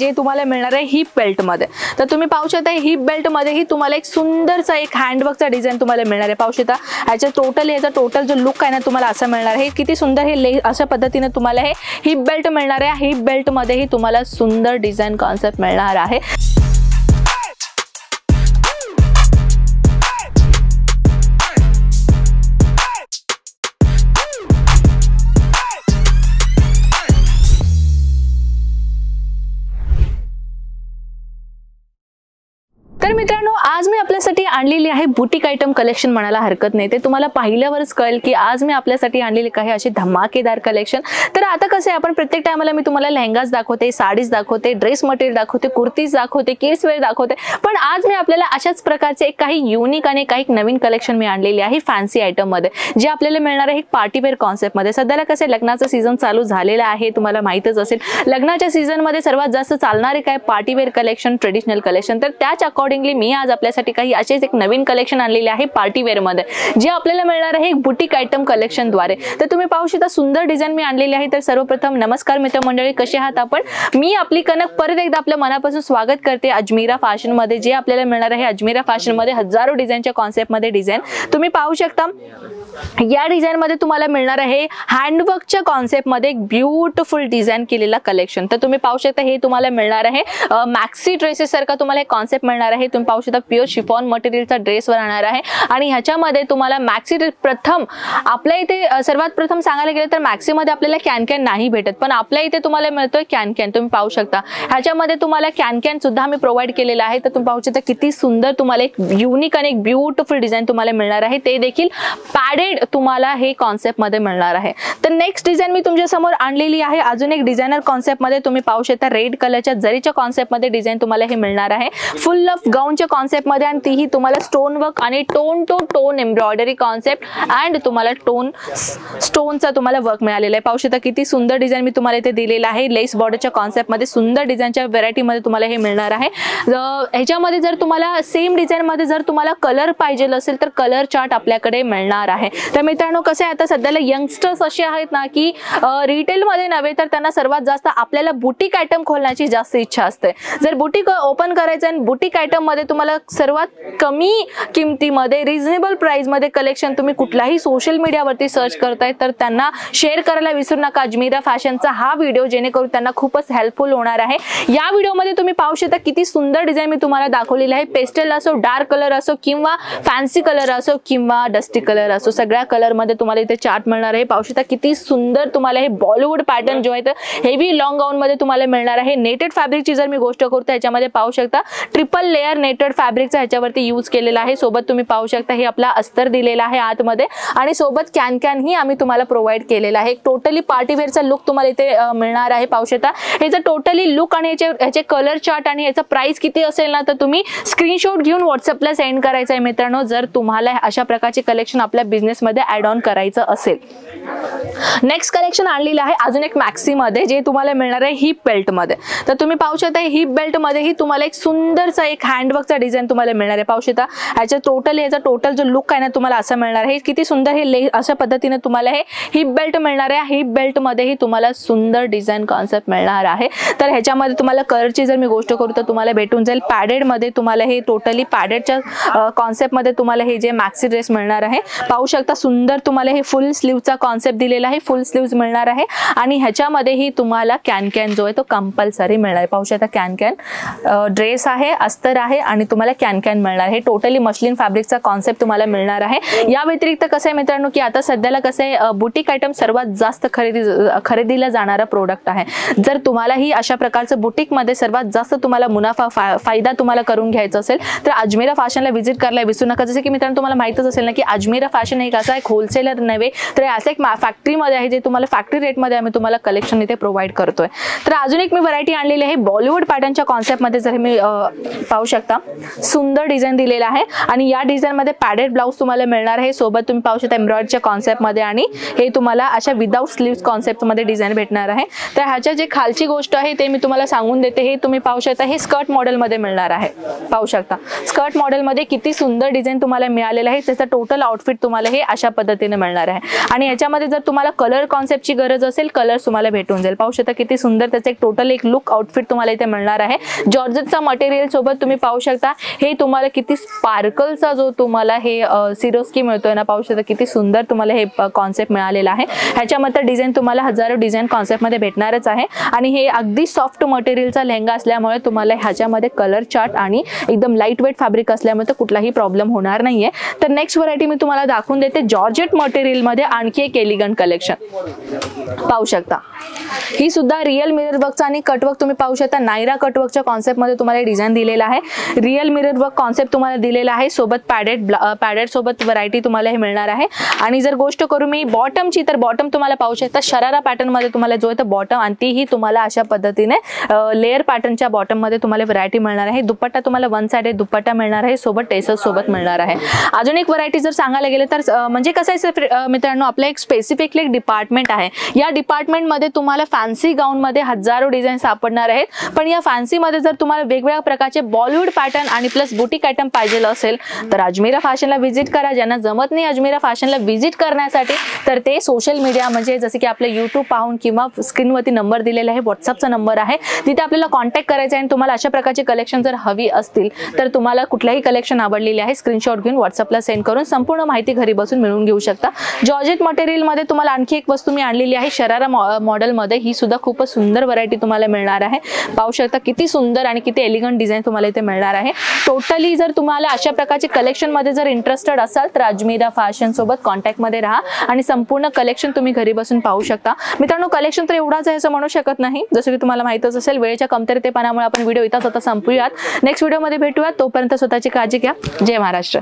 जे तुम्हाला मिळणार आहे हिप बेल्टमध्ये तर तुम्ही पाहू शकता हिप बेल्टमध्येही तुम्हाला एक सुंदरचा एक हँडवर्कचा डिझाईन तुम्हाला मिळणार आहे. पाहू शकता ह्याचा टोटल याचा टोटल जो लुक आहे ना तुम्हाला असं मिळणार आहे. किती सुंदर हे ले अशा पद्धतीने तुम्हाला हे हिप बेल्ट मिळणार आहे. हिप बेल्टमध्येही तुम्हाला सुंदर डिझाईन कॉन्सेप्ट मिळणार आहे. आणलेली आहे बुटीक आयटम कलेक्शन म्हणायला हरकत नाही. ते तुम्हाला पाहिल्यावरच कळेल की आज मी आपल्यासाठी आणलेली काही असे धमाकेदार कलेक्शन तर आता कसं आहे आपण प्रत्येक टायमाला मी तुम्हाला लेहंगाच दाखवते साडीज दाखवते ड्रेस मटेरियल दाखवते कुर्तीज दाखवते किड्स वेअर दाखवते. पण आज मी आपल्याला अशाच प्रकारचे एक काही युनिक आणि काही नवीन कलेक्शन मी आणलेले आहे फॅन्सी आयटममध्ये जे आपल्याला मिळणार आहे पार्टीवेअर कॉन्सेप्टमध्ये सध्याला कसं लग्नाचं सीझन चालू झालेलं आहे तुम्हाला माहितच असेल. लग्नाच्या सीझनमध्ये सर्वात जास्त चालणारे काय पार्टीवेअर कलेक्शन ट्रेडिशनल कलेक्शन तर त्याच अकॉर्डिंगली मी आज आपल्यासाठी काही असेच एक नवीन कलेक्शन आणलेले आहे पार्टीवेअरमध्ये. जे आपल्याला मिळणार आहे एक बुटीक आयटम कलेक्शनद्वारे तर तुम्ही पाहू शकता सुंदर डिझाईन मी आणलेली आहे. तर सर्वप्रथम नमस्कार मित्रमंडळी कसे आहात आपण? मी आपली कनक परत एकदा आपल्या मनापासून स्वागत करते अजमेरा फॅशनमध्ये जे आपल्याला मिळणार आहे अजमेरा फॅशनमध्ये हजारो डिझाईनच्या कॉन्सेप्टमध्ये डिझाईन तुम्ही पाहू शकता या डिझाईन मध्ये तुम्हाला मिळणार आहे हँडवर्कच्या कॉन्सेप्टमध्ये एक ब्युटिफुल डिझाईन केलेला कलेक्शन तर तुम्ही पाहू शकता हे तुम्हाला मिळणार आहे. मॅक्सी ड्रेसेस सारखा तुम्हाला हे कॉन्सेप्ट मिळणार आहे. तुम्ही पाहू शकता प्युअर शिफॉन मटेरियल मटेरियलचा ड्रेसवर राहणार आहे. आणि ह्याच्यामध्ये तुम्हाला मॅक्सी प्रथम आपल्या इथे सर्वात प्रथम सांगायला गेलं तर मॅक्सीमध्ये आपल्याला कॅन कॅन नाही भेटत. पण आपल्या इथे तुम्हाला मिळतोय कॅन कॅन तुम्ही पाहू शकता. ह्याच्यामध्ये तुम्हाला कॅन कॅन सुद्धा मी प्रोव्हाइड केलेला आहे. तर तुम्ही पाहू शकता किती सुंदर तुम्हाला एक युनिक आणि एक ब्युटिफुल डिझाईन तुम्हाला मिळणार आहे. ते देखील पॅडेड तुम्हाला हे कॉन्सेप्टमध्ये मिळणार आहे. तर नेक्स्ट डिझाईन मी तुमच्यासमोर आणलेली आहे. अजून एक डिझायनर कॉन्सेप्टमध्ये तुम्ही पाहू शकता रेड कलरच्या जरीच्या कॉन्सेप्टमध्ये डिझाईन तुम्हाला हे मिळणार आहे. फुल ऑफ गाऊनच्या कॉन्सेप्टमध्ये आणि तीही तुम्हाला स्टोन वर्क आणि tone to tone embroidery concept and तुम्हाला टोन स्टोनचा तुम्हाला वर्क मिळालेला आहे. पाहू शकता किती सुंदर डिझाईन मी तुम्हाला इथे दिलेला आहे. लेस बॉर्डरच्या कॉन्सेप्टमध्ये सुंदर डिझाईनच्या व्हरायटीमध्ये तुम्हाला हे मिळणार आहे. ह्याच्यामध्ये जर तुम्हाला सेम डिझाईनमध्ये जर तुम्हाला कलर पाहिजे असेल तर कलर चार्ट आपल्याकडे मिळणार आहे. तर मित्रांनो कसं आहे आता सध्याला यंगस्टर्स असे आहेत ना की रिटेलमध्ये नव्हे तर त्यांना सर्वात जास्त आपल्याला बुटीक आयटम खोलण्याची जास्त इच्छा असते. जर बुटीक ओपन करायचं आणि बुटीक आयटममध्ये तुम्हाला सर्वात कमी किमतीमध्ये रिझनेबल प्राईजमध्ये कलेक्शन तुम्ही कुठल्याही सोशल मीडियावरती सर्च करताय तर त्यांना शेअर करायला विसरू नका. अजमेरा फॅशनचा हा व्हिडिओ जेणेकरून त्यांना खूपच हेल्पफुल होणार आहे. या व्हिडिओमध्ये तुम्ही पाहू शकता किती सुंदर डिझाईन मी तुम्हाला दाखवलेली आहे. पेस्टल असो डार्क कलर असो किंवा फॅन्सी कलर असो किंवा डस्टी कलर असो सगळ्या कलरमध्ये तुम्हाला इथे चार्ट मिळणार आहे. पाहू शकता किती सुंदर तुम्हाला हे बॉलिवूड पॅटर्न जो आहे तर हेवी लॉंग गाऊनमध्ये तुम्हाला मिळणार आहे. नेटेड फॅब्रिकची जर मी गोष्ट करतो याच्यामध्ये पाहू शकता ट्रिपल लेअर नेटेड फॅब्रिकचा ह्याच्यावरती यूज केलेला आहे. सोबत तुम्ही पाहू शकता हे आपला अस्तर दिलेला आहे आतमध्ये. आणि सोबत कॅन कॅन ही आम्ही तुम्हाला प्रोव्हाइड केलेला आहे. टोटली पार्टीवेअरचा लुक तुम्हाला इथे मिळणार आहे पाहू शकता. याचा टोटली लुक आणि याचे याचे कलर चार्ट आणि याचा प्राइस किती असेल ना तर तुम्ही स्क्रीनशॉट घेऊन व्हॉट्सअपला सेंड करायचं आहे मित्रांनो. जर तुम्हाला अशा प्रकारचे कलेक्शन आपल्या बिझनेसमध्ये ऍड ऑन करायचं असेल. नेक्स्ट कलेक्शन आणलेलं आहे अजून एक मॅक्सीमध्ये जे तुम्हाला मिळणार आहे हिप बेल्टमध्ये. तर तुम्ही पाहू शकता हिप बेल्ट मध्येही तुम्हाला एक सुंदरचा एक हँडवर्कचा डिझाईन तुम्हाला मिळणार आहे. पाहू शकता ह्याच्या टोटल याचा टोटल जो लुक आहे ना तुम्हाला असं मिळणार आहे. किती सुंदर हे ले अशा पद्धतीने तुम्हाला हे हिप बेल्ट मिळणार आहे. हिप बेल्टमध्येही तुम्हाला सुंदर डिझाईन कॉन्सेप्ट मिळणार आहे. तर ह्याच्यामध्ये तुम्हाला कलरची जर मी गोष्ट करू तर तुम्हाला भेटून जाईल. पॅडेडमध्ये तुम्हाला हे टोटली पॅडेडच्या कॉन्सेप्टमध्ये तुम्हाला हे जे मॅक्सी ड्रेस मिळणार आहे. पाहू शकता सुंदर तुम्हाला हे फुल स्लीवचा कॉन्सेप्ट दिलेला आहे. फुल स्लीव्ज मिळणार आहे. आणि ह्याच्यामध्येही तुम्हाला कॅन कॅन जो आहे तो कंपल्सरी मिळणार आहे. पाहू शकता कॅन कॅन ड्रेस आहे अस्तर आहे आणि तुम्हाला कॅन कॅन मिळणार आहे. टोटली मशलिन फॅब्रिकचा कॉन्सेप्ट तुम्हाला मिळणार आहे. या व्यतिरिक्त कसं आहे मित्रांनो की आता सध्याला कसं आहे बुटीक आयटम सर्वात जास्त खरेदी खरेदीला जाणारा प्रोडक्ट आहे. जर तुम्हालाही अशा प्रकारचं बुटीकमध्ये सर्वात जास्त तुम्हाला मुनाफा फायदा तुम्हाला करून घ्यायचा असेल तर अजमेरा फॅशनला व्हिजिट करायला विसरू नका. जसं की मित्रांनो तुम्हाला माहितच असेल ना की अजमेरा फॅशन एक असा एक होलसेलर नव्हे तर असं एक फॅक्टरीमध्ये आहे जे तुम्हाला फॅक्टरी रेटमध्ये आम्ही तुम्हाला कलेक्शन इथे प्रोव्हाइड करतोय. तर अजून एक मी व्हरायटी आणलेली आहे. बॉलिवूड पॅटर्नच्या कॉन्सेप्टमध्ये जर मी पाहू शकता. शकता सुंदर डिझाईन दिलेला आहे. आणि या डिझाईनमध्ये पॅडेड ब्लाऊज तुम्हाला मिळणार आहे. सोबत तुम्ही पाहू शकता एम्ब्रॉयडरीच्या कॉन्सेप्टमध्ये आणि हे तुम्हाला अशा विदाऊट स्लीव्ह कॉन्सेप्टमध्ये डिझाईन भेटणार आहे. तर ह्याच्या जे खालची गोष्ट आहे ते मी तुम्हाला सांगून देते. हे तुम्ही पाहू शकता हे स्कर्ट मॉडेलमध्ये मिळणार आहे. पाहू शकता. स्कर्ट मॉडेलमध्ये किती सुंदर डिझाईन तुम्हाला मिळालेलं आहे. त्याचं टोटल आउटफिट तुम्हाला हे अशा पद्धतीने मिळणार आहे. आणि याच्यामध्ये जर तुम्हाला कलर कॉन्सेप्टची गरज असेल कलर तुम्हाला भेटून जाईल. पाहू शकता किती सुंदर त्याचं एक टोटल एक लुक आउटफिट तुम्हाला इथे मिळणार आहे. जॉर्जेटचा मटेरियल सोबत तुम्ही पाहू शकता. हे तुम्हाला किती स्पार्कलचा जो तुम्हाला हे सिरोस्की मिळतोय ना पाहू शकता किती सुंदर तुम्हाला हे कॉन्सेप्ट मिळालेला आहे. ह्याच्यामध्ये डिझाईन तुम्हाला हजारो डिझाईन कॉन्सेप्टमध्ये भेटणारच आहे. आणि हे अगदी सॉफ्ट मटेरियलचा लेहंगा असल्यामुळे तुम्हाला ह्याच्यामध्ये कलर चार्ट आणि एकदम लाइट वेट फॅब्रिक असल्यामुळे तर कुठलाही प्रॉब्लेम होणार नाहीये. तर नेक्स्ट व्हरायटी मी तुम्हाला दाखवून देते जॉर्जेट मटेरियलमध्ये आणखी एक एलिगंट कलेक्शन पाहू शकता. ही सुद्धा रिअल मिरर वर्कचा आणि कटवर्क तुम्ही पाहू शकता. नायरा कटवर्कच्या कॉन्सेप्टमध्ये तुम्हाला डिझाईन दिलेला आहे. रिअल मिरर वर्क कॉन्सेप्ट तुम्हाला दिलेला आहे. सोबत पॅडेड पॅडेड सोबत व्हरायटी तुम्हाला हे मिळणार आहे. आणि जर गोष्ट करू मी बॉटमची तर बॉटम तुम्हाला पाहू शकता. शरारा पॅटर्नमध्ये तुम्हाला जो आहे तर बॉटम आणि तीही तुम्हाला अशा पद्धतीने लेअर पॅटर्नच्या बॉटममध्ये तुम्हाला व्हरायटी मिळणार आहे. दुपट्टा तुम्हाला वन साइड दुपट्टा मिळणार आहे. सोबत टेसर सोबत मिळणार आहे. अजून एक व्हरायटी जर सांगायला गेलं तर म्हणजे कसं आहे मित्रांनो आपलं एक स्पेसिफिकली एक डिपार्टमेंट आहे. या डिपार्टमेंटमध्ये तुम्हाला फॅन्सी गाऊनमध्ये हजारो डिझाईन सापडणार आहेत. पण या फॅन्सीमध्ये जर तुम्हाला वेगवेगळ्या प्रकारचे बॉलिवूड पॅटर्न आणि प्लस बुटीक आयटम पाहिजे असेल तर अजमेरा फॅशनला व्हिजिट करा. ज्यांना जमत नाही अजमेरा फॅशनला व्हिजिट करण्यासाठी तर ते सोशल मीडिया म्हणजे जसं की आपलं युट्यूब पाहून किंवा स्क्रीनवरती नंबर दिलेला आहे व्हॉट्सअपचा नंबर आहे. तिथे आपल्याला कॉन्टॅक्ट करायचा आहे आणि तुम्हाला अशा प्रकारचे कलेक्शन जर हवी असतील तर तुम्हाला कुठल्याही कलेक्शन आवडलेली आहे स्क्रीनशॉट घेऊन व्हॉट्सअपला सेंड करून संपूर्ण माहिती घरी बसून मिळवून घेऊ शकता. जॉर्जेट मटेरियलमध्ये तुम्हाला आणखी एक वस्तू मी आणलेली आहे शरारा मॉ- मॉडेलमध्ये ही सुद्धा खूपच सुंदर व्हरायटी तुम्हाला मिळणार आहे. पाहू शकता किती सुंदर आणि किती एलिगंट डिझाईन तुम्हाला इथे मिळणार आहे. टोटली जर तुम्हाला अशा प्रकारचे कलेक्शनमध्ये जर इंटरेस्टेड असाल तर अजमेरा फॅशन सोबत कॉन्टॅक्टमध्ये राहा आणि संपूर्ण कलेक्शन तुम्ही घरी बसून पाहू शकता. मित्रांनो कलेक्शन तर एवढाच आहे असं म्हणू शकत नाही. जसं की तुम्हाला माहितच असेल वेळेच्या कमतरतेपणामुळे आपण व्हिडिओ इथं आता संपूयात. नेक्स्ट व्हिडिओमध्ये भेटूयात. तोपर्यंत स्वतःची काळजी घ्या. जय महाराष्ट्र.